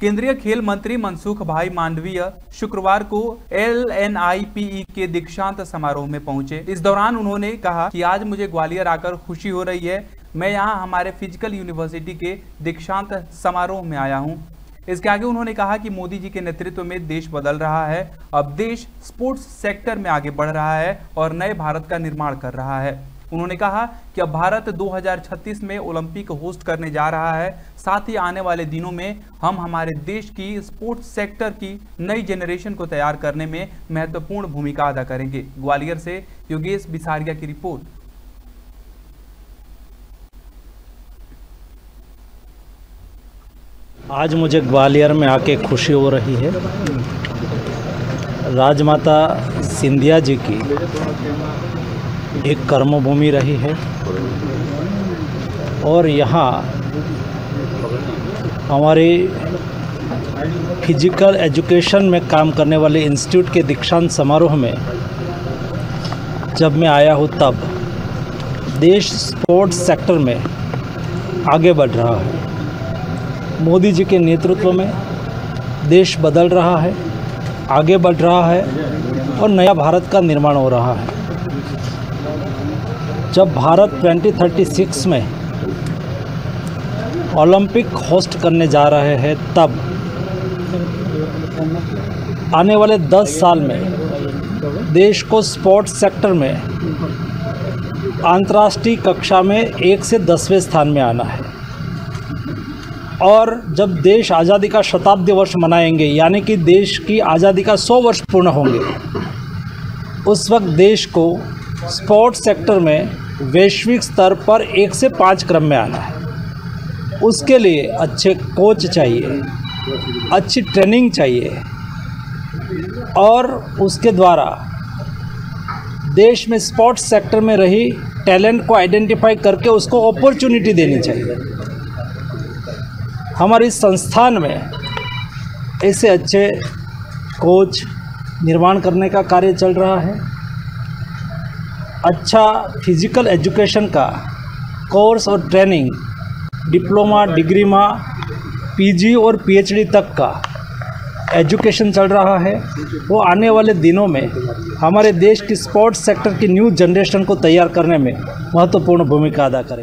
केंद्रीय खेल मंत्री मनसुख भाई मांडवीय शुक्रवार को L N I P E के दीक्षांत समारोह में पहुँचे। इस दौरान उन्होंने कहा कि आज मुझे ग्वालियर आकर खुशी हो रही है। मैं यहाँ हमारे फ़िज़िकल यूनिवर्सिटी के दीक्षांत समारोह में आया हूँ। इसके आगे उन्होंने कहा कि मोदी जी के नेतृत्व में देश बदल रहा है, अब देश स्पोर्ट्स सेक्टर में आगे बढ़ रहा है और नए भारत का निर्माण कर रहा है। उन्होंने कहा कि अब भारत 2036 में ओलंपिक होस्ट करने जा रहा है। साथ ही आने वाले दिनों में हम हमारे देश की स्पोर्ट्स सेक्टर की नई जनरेशन को तैयार करने में महत्वपूर्ण भूमिका अदा करेंगे। ग्वालियर से योगेश बिसारिया की रिपोर्ट। आज मुझे ग्वालियर में आके खुशी हो रही है। राजमाता सिंधिया जी की एक कर्मभूमि रही है। और यहाँ हमारे फ़िज़िकल एजुकेशन में काम करने वाले इंस्टीट्यूट के दीक्षांत समारोह में जब मैं आया हूँ, तब देश स्पोर्ट्स सेक्टर में आगे बढ़ रहा है। मोदी जी के नेतृत्व में देश बदल रहा है, आगे बढ़ रहा है और नया भारत का निर्माण हो रहा है। जब भारत 2036 में ओलंपिक होस्ट करने जा रहे हैं, तब आने वाले 10 साल में देश को स्पोर्ट्स सेक्टर में अंतर्राष्ट्रीय कक्षा में एक से दसवें स्थान में आना है। और जब देश आज़ादी का शताब्दी वर्ष मनाएँगे, यानी कि देश की आज़ादी का सौ वर्ष पूर्ण होंगे, उस वक्त देश को स्पोर्ट्स सेक्टर में वैश्विक स्तर पर एक से पाँच क्रम में आना है। उसके लिए अच्छे कोच चाहिए, अच्छी ट्रेनिंग चाहिए और उसके द्वारा देश में स्पोर्ट्स सेक्टर में रही टैलेंट को आइडेंटिफाई करके उसको अपॉर्चुनिटी देनी चाहिए। हमारे संस्थान में ऐसे अच्छे कोच निर्माण करने का कार्य चल रहा है। अच्छा फ़िज़िकल एजुकेशन का कोर्स और ट्रेनिंग डिप्लोमा डिग्री में पीजी और पीएचडी तक का एजुकेशन चल रहा है। वो आने वाले दिनों में हमारे देश की स्पोर्ट्स सेक्टर की न्यू जनरेशन को तैयार करने में महत्वपूर्ण भूमिका अदा करेगी।